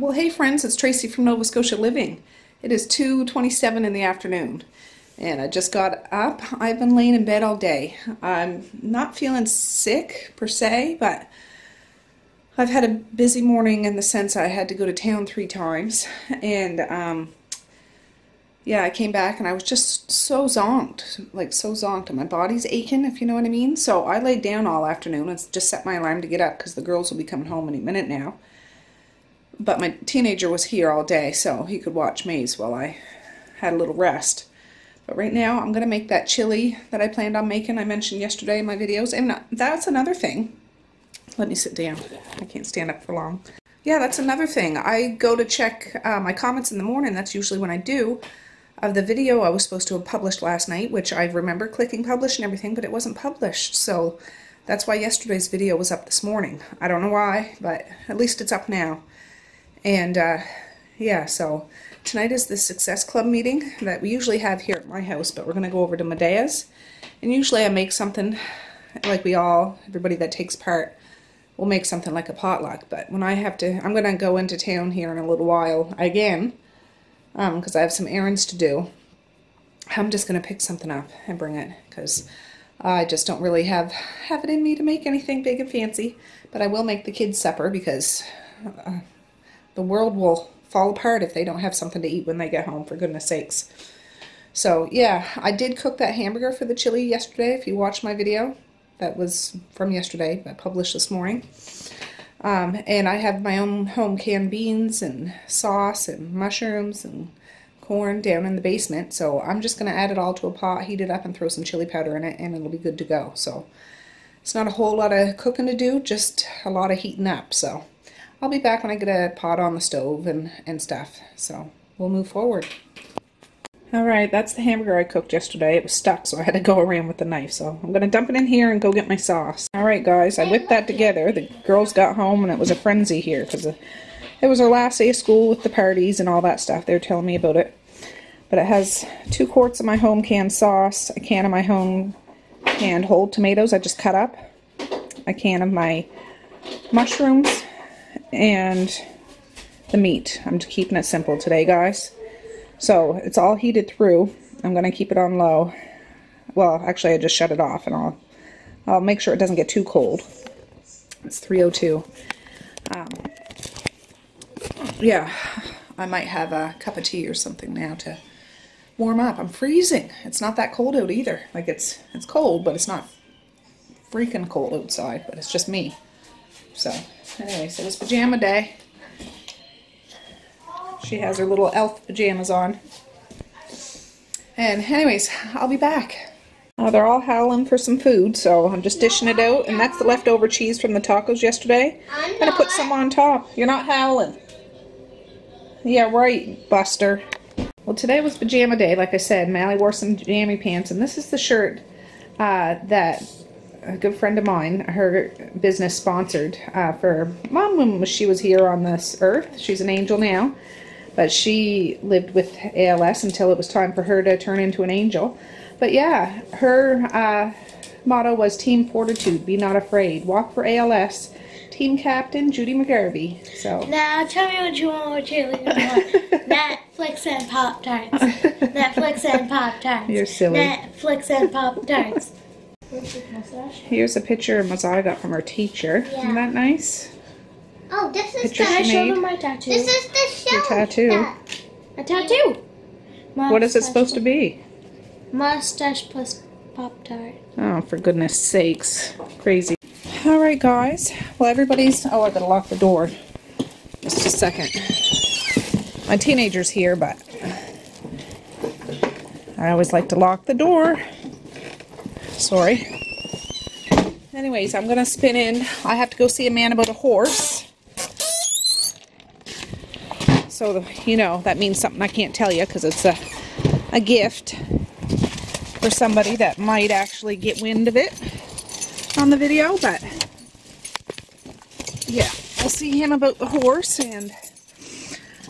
Well, hey friends, it's Tracey from Nova Scotia Living. It is 2.27 in the afternoon and I just got up. I've been laying in bed all day. I'm not feeling sick per se, but I've had a busy morning in the sense I had to go to town three times and um, yeah, I came back and I was just so zonked, like so zonked, and my body's aching, if you know what I mean. So I laid down all afternoon and just set my alarm to get up because the girls will be coming home any minute now. But my teenager was here all day, so he could watch Maze while I had a little rest. But right now, I'm going to make that chili that I planned on making. I mentioned yesterday in my videos. And that's another thing. Let me sit down. I can't stand up for long. Yeah, that's another thing. I go to check uh, my comments in the morning. That's usually when I do of the video I was supposed to have published last night, which I remember clicking publish and everything, but it wasn't published. So that's why yesterday's video was up this morning. I don't know why, but at least it's up now. And uh, yeah, so tonight is the Success Club meeting that we usually have here at my house, but we're going to go over to Medea's. And usually I make something like we all, everybody that takes part, will make something like a potluck. But when I have to, I'm going to go into town here in a little while again because um, I have some errands to do. I'm just going to pick something up and bring it because I just don't really have, have it in me to make anything big and fancy. But I will make the kids supper because uh, the world will fall apart if they don't have something to eat when they get home, for goodness sakes. So yeah, I did cook that hamburger for the chili yesterday. If you watched my video, that was from yesterday, I published this morning. Um, and I have my own home canned beans and sauce and mushrooms and corn down in the basement. So I'm just going to add it all to a pot, heat it up, and throw some chili powder in it, and it'll be good to go. So it's not a whole lot of cooking to do, just a lot of heating up. So I'll be back when I get a pot on the stove and, and stuff. So we'll move forward. Alright, that's the hamburger I cooked yesterday. It was stuck, so I had to go around with the knife. So I'm going to dump it in here and go get my sauce. Alright guys, I whipped that together. The girls got home and it was a frenzy here because uh, it was our last day of school with the parties and all that stuff. They were telling me about it. But it has two quarts of my home canned sauce, a can of my home canned whole tomatoes I just cut up, a can of my mushrooms, and the meat. I'm just keeping it simple today, guys. So it's all heated through. I'm going to keep it on low. Well, actually, I just shut it off and I'll, I'll make sure it doesn't get too cold. It's 302. Um, yeah, I might have a cup of tea or something now to warm up. I'm freezing. It's not that cold out either. Like it's it's cold, but it's not freaking cold outside, but it's just me. So, anyway, so was pajama day. She has her little elf pajamas on. And anyways, I'll be back. Uh, they're all howling for some food, so I'm just dishing it out. And that's the leftover cheese from the tacos yesterday. I'm gonna put some on top. You're not howling. Yeah, right, Buster. Well, today was pajama day, like I said. Mally wore some jammy pants, and this is the shirt uh, that a good friend of mine, her business sponsored uh, for mom when she was here on this earth. She's an angel now. But she lived with ALS until it was time for her to turn into an angel. But yeah, her uh, motto was Team Fortitude, be not afraid. Walk for ALS. Team Captain Judy McGarvey. So now tell me what you want with chili. Netflix and Pop Tarts. Netflix and Pop Tarts. You're silly. Netflix and Pop Tarts. Here's a picture of Mazai got from her teacher. Yeah. Isn't that nice? Oh, this is the I showed him my tattoo. This is the show. Your tattoo. A tattoo. Mustache what is it supposed to be? Mustache plus Pop Tart. Oh, for goodness sakes. Crazy. Alright, guys. Well, everybody's... Oh, I gotta lock the door. Just a second. My teenager's here, but... I always like to lock the door. Sorry. Anyways, I'm gonna spin in. I have to go see a man about a horse. So, you know, that means something I can't tell you because it's a, a gift for somebody that might actually get wind of it on the video. But, yeah, I'll see him about the horse and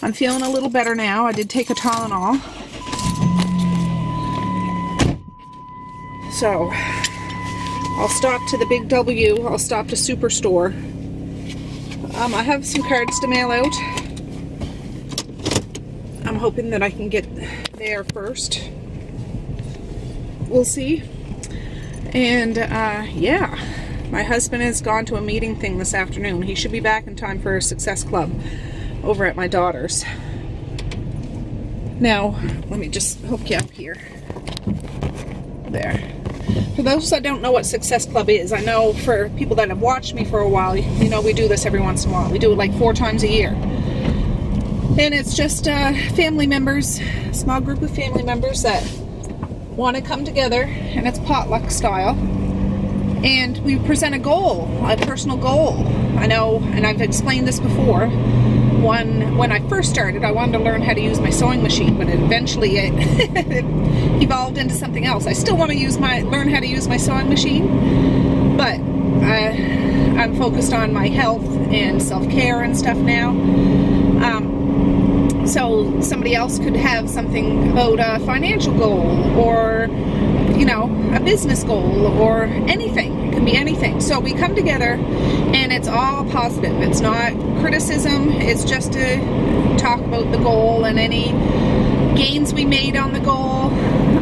I'm feeling a little better now. I did take a Tylenol. So, I'll stop to the Big W. I'll stop to Superstore. Um, I have some cards to mail out. I'm hoping that I can get there first. We'll see. And uh, yeah, my husband has gone to a meeting thing this afternoon. He should be back in time for a Success Club over at my daughter's. Now, let me just hook you up here. There. For those that don't know what Success Club is, I know for people that have watched me for a while, you know we do this every once in a while. We do it like four times a year. And it's just uh, family members, small group of family members that want to come together, and it's potluck style. And we present a goal, a personal goal. I know, and I've explained this before. One, when I first started, I wanted to learn how to use my sewing machine, but eventually it, evolved into something else. I still want to use my learn how to use my sewing machine, but uh, I'm focused on my health and self care and stuff now. Um, so somebody else could have something about a financial goal or you know a business goal or anything can be anything so we come together and it's all positive it's not criticism it's just to talk about the goal and any gains we made on the goal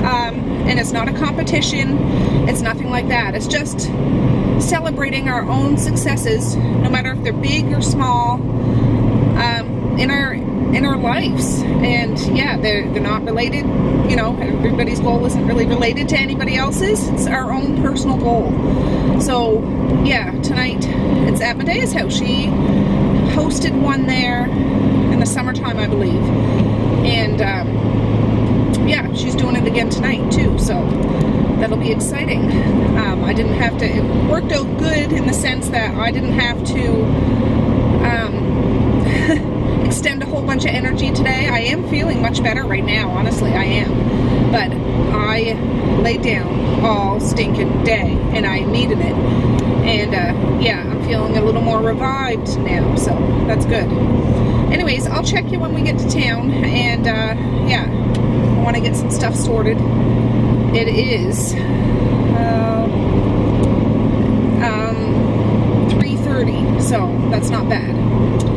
um, and it's not a competition it's nothing like that it's just celebrating our own successes no matter if they're big or small um, in our in our lives. And yeah, they're, they're not related. You know, everybody's goal isn't really related to anybody else's. It's our own personal goal. So yeah, tonight it's at Medea's house. She hosted one there in the summertime, I believe. And um, yeah, she's doing it again tonight too. So that'll be exciting. Um, I didn't have to, it worked out good in the sense that I didn't have to um, extend a whole bunch of energy today. I am feeling much better right now, honestly, I am. But I laid down all stinking day and I needed it. And uh, yeah, I'm feeling a little more revived now, so that's good. Anyways, I'll check you when we get to town and uh, yeah, I want to get some stuff sorted. It is uh, um, 3.30, so that's not bad.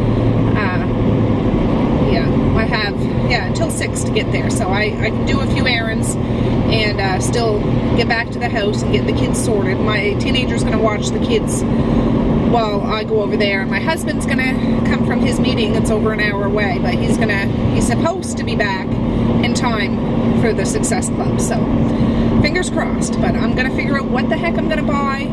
Have, yeah, until 6 to get there. So I, I can do a few errands and uh, still get back to the house and get the kids sorted. My teenager's going to watch the kids while I go over there. My husband's going to come from his meeting. It's over an hour away, but he's going to, he's supposed to be back in time for the Success Club. So fingers crossed, but I'm going to figure out what the heck I'm going to buy.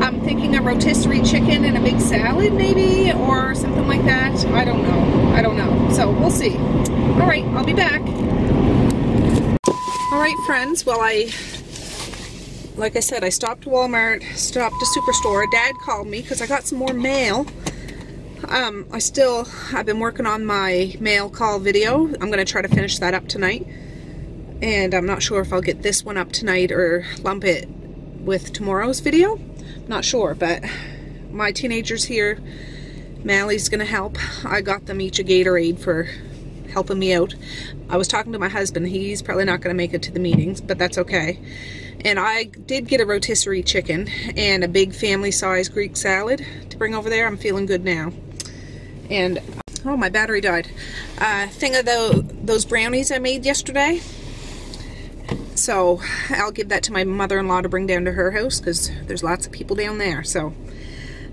I'm thinking a rotisserie chicken and a big salad maybe or something like that. I don't know. I don't know. So we'll see. All right, I'll be back. All right, friends. Well, I, like I said, I stopped Walmart, stopped a superstore. Dad called me because I got some more mail. Um, I still, I've been working on my mail call video. I'm going to try to finish that up tonight. And I'm not sure if I'll get this one up tonight or lump it with tomorrow's video. Not sure, but my teenagers here, Mally's gonna help. I got them each a Gatorade for helping me out. I was talking to my husband. He's probably not gonna make it to the meetings, but that's okay. And I did get a rotisserie chicken and a big family size Greek salad to bring over there. I'm feeling good now. And, oh, my battery died. Uh, thing of the, those brownies I made yesterday, so I'll give that to my mother-in-law to bring down to her house because there's lots of people down there. So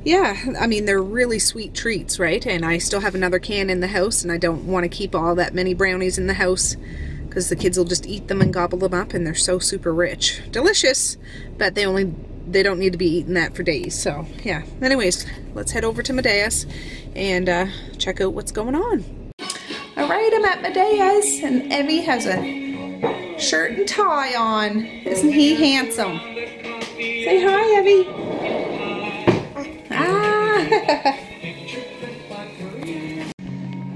yeah, I mean, they're really sweet treats, right? And I still have another can in the house and I don't want to keep all that many brownies in the house because the kids will just eat them and gobble them up and they're so super rich. Delicious, but they only they don't need to be eating that for days. So yeah. Anyways, let's head over to Medea's and uh, check out what's going on. All right, I'm at Medea's and Evie has a shirt and tie on. Isn't he handsome? Say hi, Evie. Ah.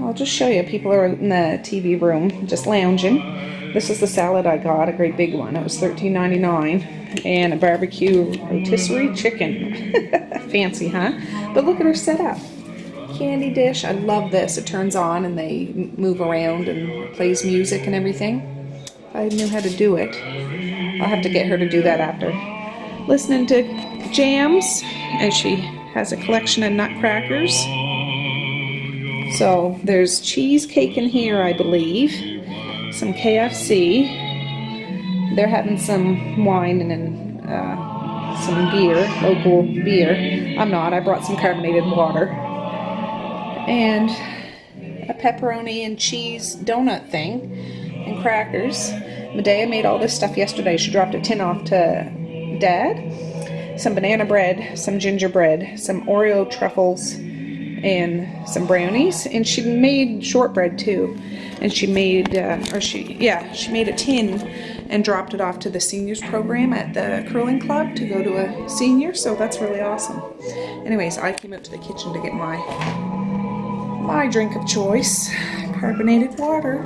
I'll just show you. People are in the TV room just lounging. This is the salad I got, a great big one. It was $13.99 and a barbecue rotisserie chicken. Fancy, huh? But look at her setup. Candy dish. I love this. It turns on and they move around and plays music and everything. I knew how to do it. I'll have to get her to do that after. Listening to jams, and she has a collection of nutcrackers. So there's cheesecake in here, I believe. Some KFC. They're having some wine and then uh, some beer, local beer. I'm not. I brought some carbonated water. And a pepperoni and cheese donut thing and crackers. Medea made all this stuff yesterday. She dropped a tin off to Dad. Some banana bread, some gingerbread, some Oreo truffles, and some brownies. And she made shortbread too. And she made, uh, or she, yeah, she made a tin and dropped it off to the seniors program at the curling club to go to a senior. So that's really awesome. Anyways, I came out to the kitchen to get my my drink of choice, carbonated water.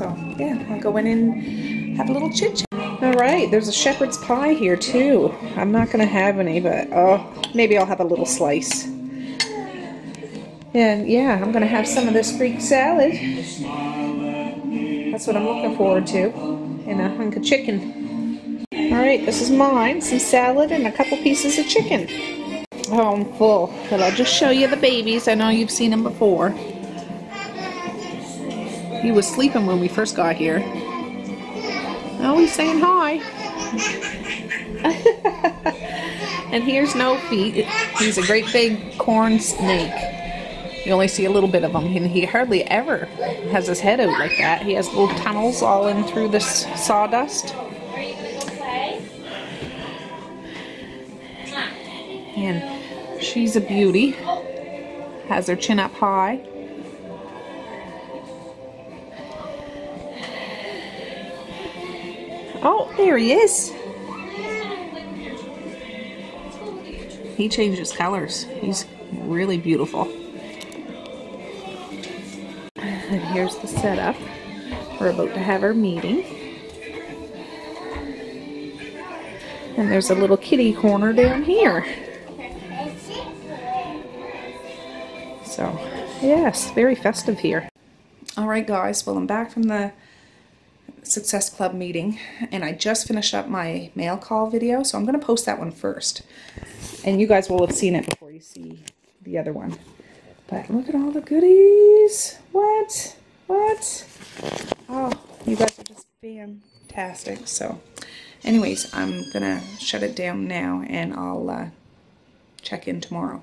So yeah, I'll go in and have a little chit chat. All right, there's a shepherd's pie here too. I'm not gonna have any, but oh, maybe I'll have a little slice. And yeah, I'm gonna have some of this Greek salad. That's what I'm looking forward to. And a hunk of chicken. All right, this is mine. Some salad and a couple pieces of chicken. Oh, I'm full. But I'll just show you the babies. I know you've seen them before. He was sleeping when we first got here. Oh, he's saying hi. and here's No Feet. He's a great big corn snake. You only see a little bit of him, and he hardly ever has his head out like that. He has little tunnels all in through this sawdust. And she's a beauty. Has her chin up high. Oh, there he is. He changes colors. He's really beautiful. And here's the setup. We're about to have our meeting. And there's a little kitty corner down here. So, yes, very festive here. All right, guys. Well, I'm back from the Success Club meeting, and I just finished up my mail call video, so I'm going to post that one first. And you guys will have seen it before you see the other one. But look at all the goodies. What? What? Oh, you guys are just fantastic. So, anyways, I'm going to shut it down now, and I'll uh, check in tomorrow.